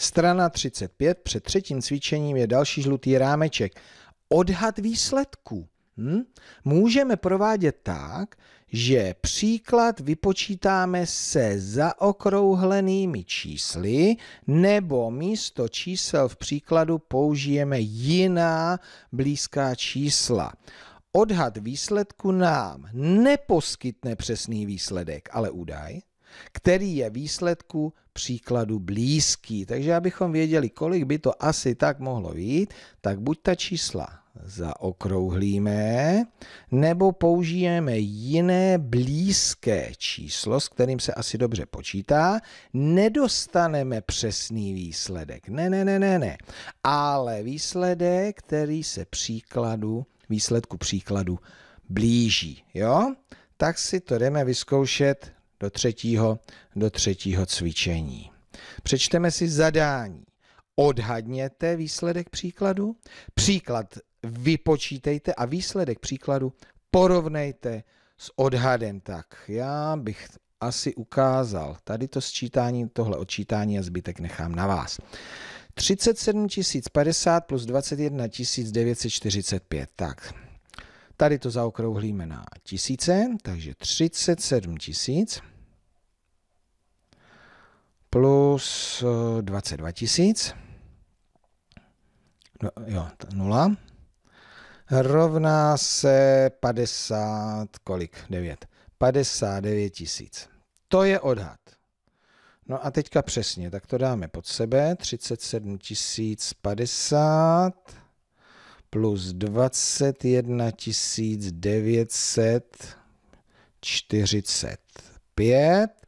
Strana 35, před třetím cvičením je další žlutý rámeček. Odhad výsledků. Hm? Můžeme provádět tak, že příklad vypočítáme se zaokrouhlenými čísly nebo místo čísel v příkladu použijeme jiná blízká čísla. Odhad výsledku nám neposkytne přesný výsledek, ale údaj, který je výsledku příkladu blízký. Takže abychom věděli, kolik by to asi tak mohlo být, tak buď ta čísla zaokrouhlíme, nebo použijeme jiné blízké číslo, s kterým se asi dobře počítá, nedostaneme přesný výsledek. Ne, ne, ne, ne, ne. Ale výsledek, který se příkladu, výsledku příkladu blíží. Jo? Tak si to jdeme vyzkoušet do třetího, do třetího cvičení. Přečteme si zadání. Odhadněte výsledek příkladu, příklad vypočítejte a výsledek příkladu porovnejte s odhadem. Tak já bych asi ukázal tady to sčítání, tohle odčítání a zbytek nechám na vás. 37 050 plus 21 945. Tak, tady to zaokrouhlíme na tisíce, takže 37 tisíc plus 22 eh, tisíc, no, jo, nula, rovná se 50, kolik? 9. 59 tisíc. To je odhad. No a teďka přesně, tak to dáme pod sebe. 37 tisíc 50 plus 21 945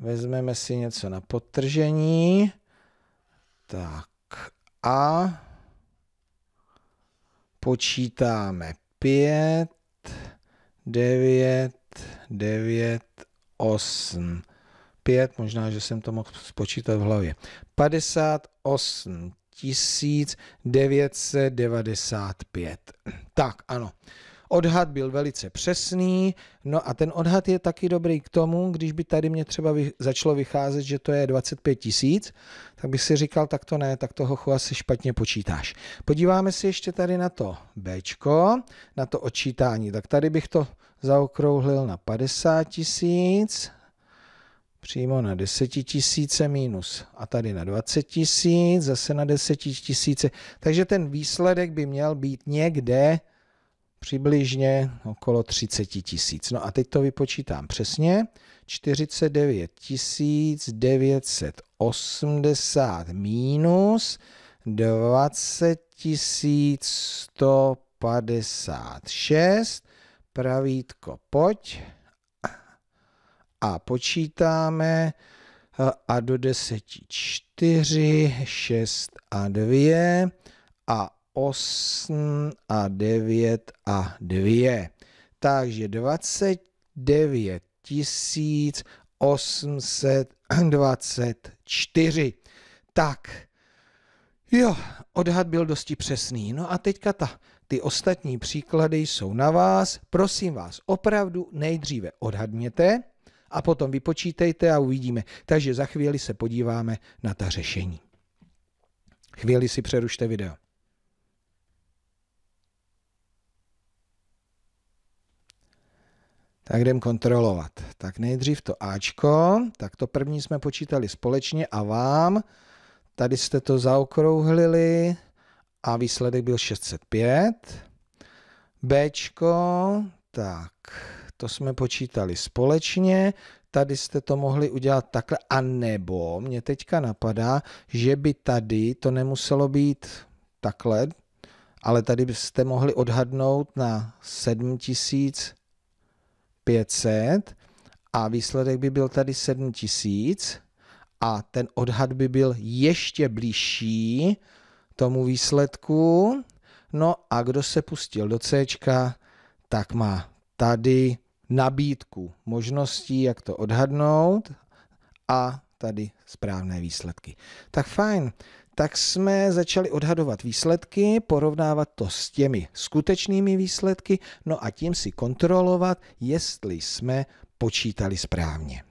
Vezmeme si něco na potržení. Tak a počítáme 5, 9, 9, 8, 5, možná, že jsem to mohl spočítat v hlavě. 58 995. Tak, ano. Odhad byl velice přesný, no a ten odhad je taky dobrý k tomu, když by tady mě třeba vy, začalo vycházet, že to je 25 tisíc, tak bych si říkal, tak to ne, tak toho chu asi špatně počítáš. Podíváme se ještě tady na to B, na to odčítání. Tak tady bych to zaokrouhlil na 50 tisíc, přímo na 10 tisíce minus a tady na 20 tisíc, zase na 10 tisíce. Takže ten výsledek by měl být někde přibližně okolo 30 tisíc. No a teď to vypočítám přesně. 49 980 minus 20 156. Pravítko pojď. A počítáme a do 10 4, 6 a 2 a 8 a 9 a 2. Takže 29 824. Tak, jo, odhad byl dosti přesný. No a teďka ta, ty ostatní příklady jsou na vás. Prosím vás, opravdu nejdříve odhadněte a potom vypočítejte a uvidíme. Takže za chvíli se podíváme na ta řešení. Chvíli si přerušte video. Tak jdem kontrolovat. Tak nejdřív to Ačko, tak to první jsme počítali společně a vám, tady jste to zaokrouhlili a výsledek byl 605. Bčko, tak to jsme počítali společně, tady jste to mohli udělat takhle, a nebo mě teďka napadá, že by tady to nemuselo být takhle, ale tady byste mohli odhadnout na 7000 500 a výsledek by byl tady 7000 a ten odhad by byl ještě blížší tomu výsledku. No a kdo se pustil do C, tak má tady nabídku možností, jak to odhadnout a tady správné výsledky. Tak fajn tak jsme začali odhadovat výsledky, porovnávat to s těmi skutečnými výsledky, no a tím si kontrolovat, jestli jsme počítali správně.